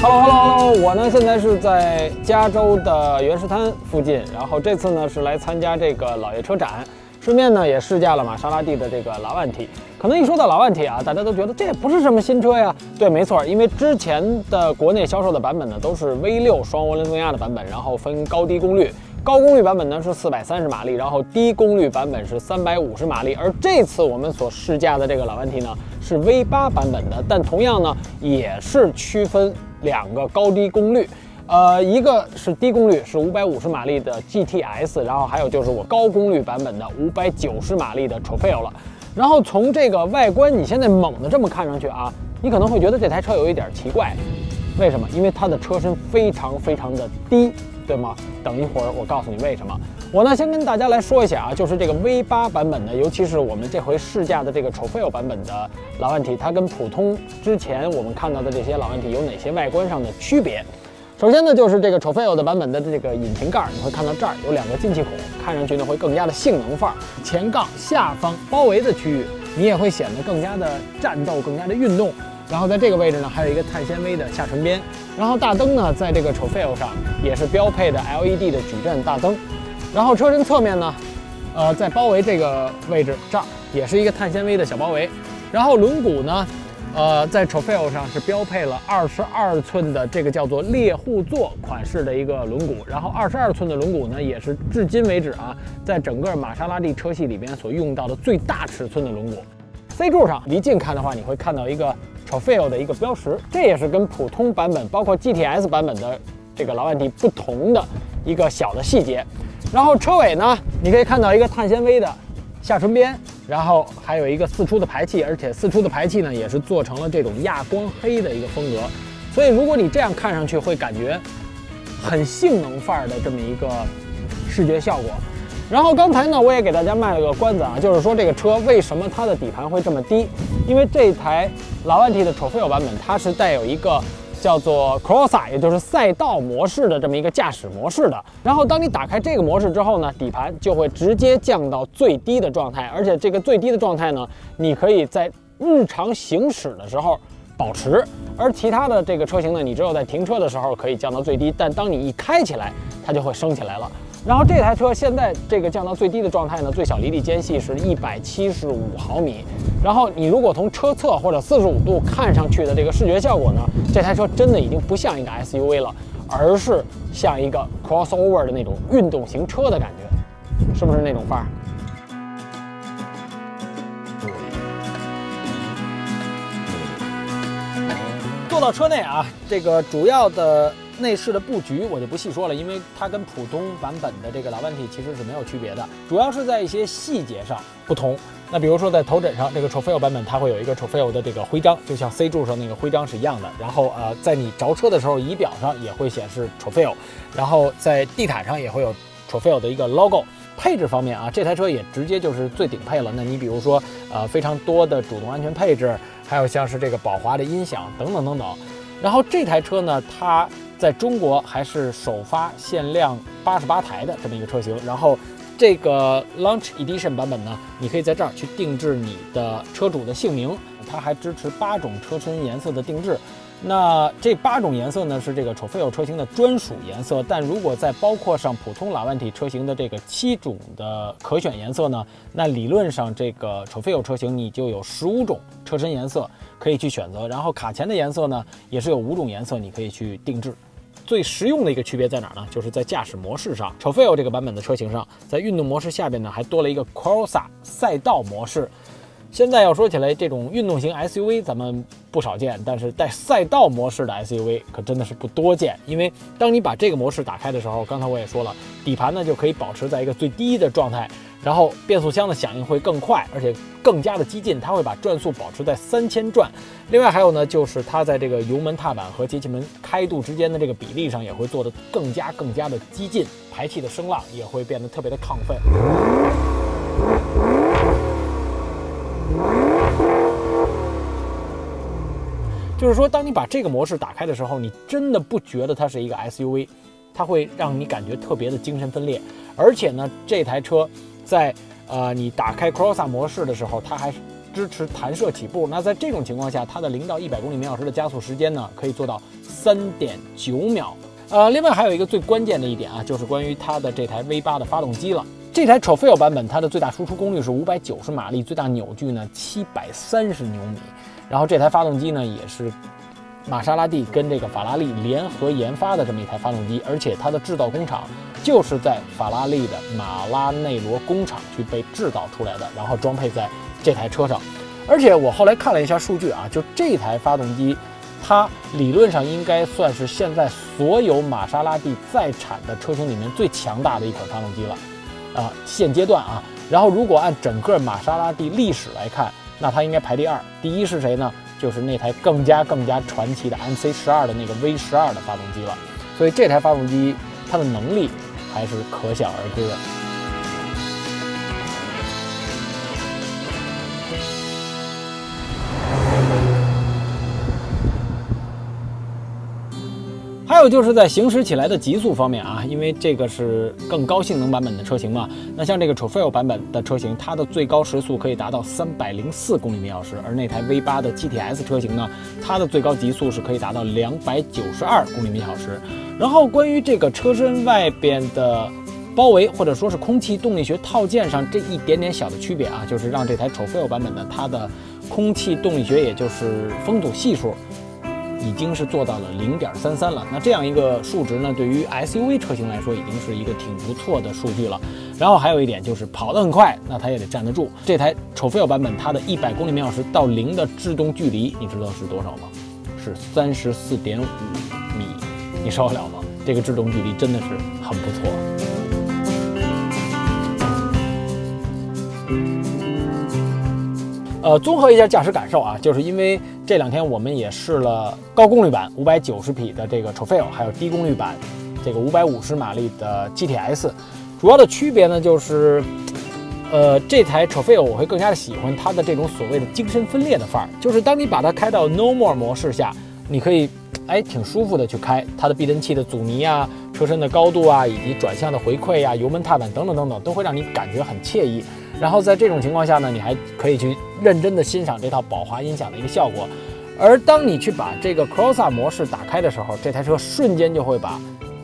Hello，Hello，Hello，我呢现在是在加州的原石滩附近，然后这次呢是来参加这个老爷车展，顺便呢也试驾了玛莎拉蒂的这个老万体。可能一说到老万体啊，大家都觉得这也不是什么新车呀。对，没错，因为之前的国内销售的版本呢都是 V6 双涡轮增压的版本，然后分高低功率。高功率版本呢是四百三十马力，然后低功率版本是三百五十马力。而这次我们所试驾的这个老万体呢是 V 八版本的，但同样呢也是区分两个高低功率，呃，一个是低功率是五百五十马力的 GTS，然后还有就是我高功率版本的五百九十马力的 Trofeo 了。然后从这个外观，你现在猛的这么看上去啊，你可能会觉得这台车有一点奇怪，为什么？因为它的车身非常非常的低。对吗？等一会儿我告诉你为什么。我呢先跟大家来说一下啊，就是这个 V 八版本的，尤其是我们这回试驾的这个 Trofeo 版本的老万体，它跟普通之前我们看到的这些老万体有哪些外观上的区别？首先呢，就是这个 Trofeo 的版本的这个引擎盖，你会看到这儿有两个进气孔，看上去呢会更加的性能范儿。前杠下方包围的区域，你也会显得更加的战斗，更加的运动。然后在这个位置呢，还有一个碳纤维的下唇边。然后大灯呢，在这个 Trofeo 上也是标配的 LED 的矩阵大灯。然后车身侧面呢，呃，在包围这个位置这儿也是一个碳纤维的小包围。然后轮毂呢，呃，在 Trofeo 上是标配了二十二寸的这个叫做猎户座款式的一个轮毂。然后二十二寸的轮毂呢，也是至今为止啊，在整个玛莎拉蒂车系里边所用到的最大尺寸的轮毂。C 柱上离近看的话，你会看到一个。Trofeo 的一个标识，这也是跟普通版本，包括 GTS 版本的这个老万迪不同的一个小的细节。然后车尾呢，你可以看到一个碳纤维的下唇边，然后还有一个四出的排气，而且四出的排气呢也是做成了这种亚光黑的一个风格。所以如果你这样看上去，会感觉很性能范儿的这么一个视觉效果。然后刚才呢，我也给大家卖了个关子啊，就是说这个车为什么它的底盘会这么低？因为这台老万体的 Trofeo 版本，它是带有一个叫做 Crossa，也就是赛道模式的这么一个驾驶模式的。然后当你打开这个模式之后呢，底盘就会直接降到最低的状态，而且这个最低的状态呢，你可以在日常行驶的时候保持，而其他的这个车型呢，你只有在停车的时候可以降到最低，但当你一开起来，它就会升起来了。然后这台车现在这个降到最低的状态呢，最小离地间隙是一百七十五毫米。然后你如果从车侧或者四十五度看上去的这个视觉效果呢，这台车真的已经不像一个 SUV 了，而是像一个 crossover 的那种运动型车的感觉，是不是那种范儿？坐到车内啊，这个主要的。内饰的布局我就不细说了，因为它跟普通版本的这个老万体其实是没有区别的，主要是在一些细节上不同。那比如说在头枕上，这个 Trofeo 版本它会有一个 Trofeo 的这个徽章，就像 C 柱上那个徽章是一样的。然后呃，在你着车的时候，仪表上也会显示 Trofeo，然后在地毯上也会有 Trofeo 的一个 logo。配置方面啊，这台车也直接就是最顶配了。那你比如说呃，非常多的主动安全配置，还有像是这个宝华的音响等等等等。然后这台车呢，它在中国还是首发限量八十八台的这么一个车型，然后这个 Launch Edition 版本呢，你可以在这儿去定制你的车主的姓名，它还支持八种车身颜色的定制。那这八种颜色呢是这个 Trofeo 车型的专属颜色，但如果再包括上普通拉万体车型的这个七种的可选颜色呢，那理论上这个 Trofeo 车型你就有十五种车身颜色可以去选择，然后卡钳的颜色呢也是有五种颜色你可以去定制。最实用的一个区别在哪呢？就是在驾驶模式上，Trofeo 这个版本的车型上，在运动模式下边呢，还多了一个 Corsa 赛道模式。现在要说起来，这种运动型 SUV 咱们不少见，但是带赛道模式的 SUV 可真的是不多见。因为当你把这个模式打开的时候，刚才我也说了，底盘呢就可以保持在一个最低的状态，然后变速箱的响应会更快，而且更加的激进，它会把转速保持在三千转。另外还有呢，就是它在这个油门踏板和节气门开度之间的这个比例上也会做得更加更加的激进，排气的声浪也会变得特别的亢奋。就是说，当你把这个模式打开的时候，你真的不觉得它是一个 SUV，它会让你感觉特别的精神分裂。而且呢，这台车在呃你打开 Crossa 模式的时候，它还支持弹射起步。那在这种情况下，它的零到一百公里每小时的加速时间呢，可以做到三点九秒。呃，另外还有一个最关键的一点啊，就是关于它的这台 V8 的发动机了。这台 t r o f e o 版本，它的最大输出功率是五百九十马力，最大扭矩呢七百三十牛米。然后这台发动机呢，也是玛莎拉蒂跟这个法拉利联合研发的这么一台发动机，而且它的制造工厂就是在法拉利的马拉内罗工厂去被制造出来的，然后装配在这台车上。而且我后来看了一下数据啊，就这台发动机，它理论上应该算是现在所有玛莎拉蒂在产的车型里面最强大的一款发动机了，啊，现阶段啊。然后如果按整个玛莎拉蒂历史来看，那它应该排第二，第一是谁呢？就是那台更加更加传奇的 MC 十二的那个 V 十二的发动机了。所以这台发动机它的能力还是可想而知的。还有就是在行驶起来的极速方面啊，因为这个是更高性能版本的车型嘛。那像这个 t r o f e o 版本的车型，它的最高时速可以达到三百零四公里每小时，而那台 V8 的 GTS 车型呢，它的最高极速是可以达到两百九十二公里每小时。然后关于这个车身外边的包围或者说是空气动力学套件上这一点点小的区别啊，就是让这台 t r o f e o 版本的它的空气动力学，也就是风阻系数。已经是做到了零点三三了，那这样一个数值呢，对于 SUV 车型来说，已经是一个挺不错的数据了。然后还有一点就是跑得很快，那它也得站得住。这台 t r o f e o 版本，它的一百公里每小时到零的制动距离，你知道是多少吗？是三十四点五米，你受得了吗？这个制动距离真的是很不错。呃，综合一下驾驶感受啊，就是因为这两天我们也试了高功率版五百九十匹的这个 t r o f e o 还有低功率版这个五百五十马力的 GTS，主要的区别呢就是，呃，这台 t r o f e o 我会更加的喜欢它的这种所谓的精神分裂的范儿，就是当你把它开到 No More 模式下，你可以哎挺舒服的去开它的避震器的阻尼啊、车身的高度啊，以及转向的回馈呀、油门踏板等等等等，都会让你感觉很惬意。然后在这种情况下呢，你还可以去认真的欣赏这套宝华音响的一个效果。而当你去把这个 Crossa 模式打开的时候，这台车瞬间就会把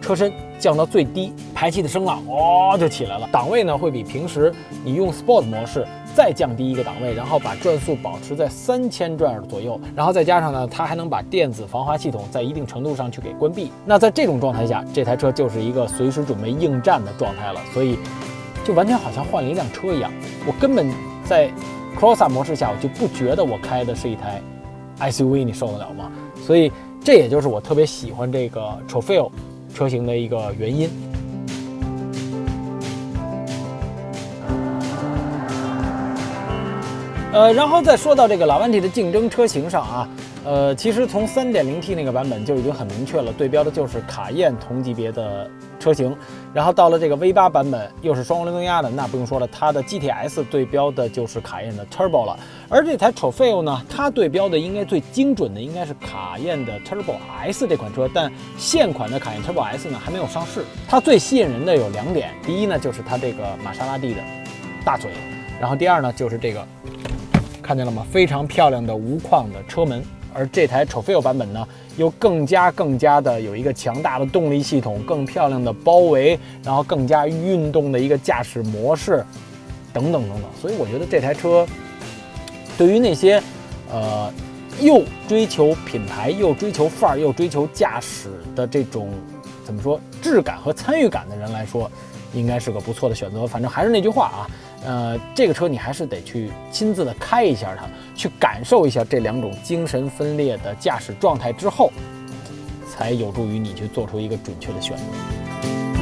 车身降到最低，排气的声浪哦就起来了。档位呢会比平时你用 Sport 模式再降低一个档位，然后把转速保持在三千转左右，然后再加上呢，它还能把电子防滑系统在一定程度上去给关闭。那在这种状态下，这台车就是一个随时准备应战的状态了。所以。就完全好像换了一辆车一样，我根本在 Crossa 模式下，我就不觉得我开的是一台 SUV，你受得了吗？所以这也就是我特别喜欢这个 t r o f e o 车型的一个原因。呃，然后再说到这个老万体的竞争车型上啊。呃，其实从 3.0T 那个版本就已经很明确了，对标的就是卡宴同级别的车型。然后到了这个 V8 版本，又是双涡轮增压的，那不用说了，它的 GTS 对标的就是卡宴的 Turbo 了。而这台 t r o f e o 呢，它对标的应该最精准的应该是卡宴的 Turbo S 这款车，但现款的卡宴 Turbo S 呢还没有上市。它最吸引人的有两点，第一呢就是它这个玛莎拉蒂的大嘴，然后第二呢就是这个，看见了吗？非常漂亮的无框的车门。而这台 t r o f e o 版本呢，又更加更加的有一个强大的动力系统，更漂亮的包围，然后更加运动的一个驾驶模式，等等等等。所以我觉得这台车，对于那些呃又追求品牌又追求范儿又追求驾驶的这种怎么说质感和参与感的人来说，应该是个不错的选择。反正还是那句话啊。呃，这个车你还是得去亲自的开一下它，去感受一下这两种精神分裂的驾驶状态之后，才有助于你去做出一个准确的选择。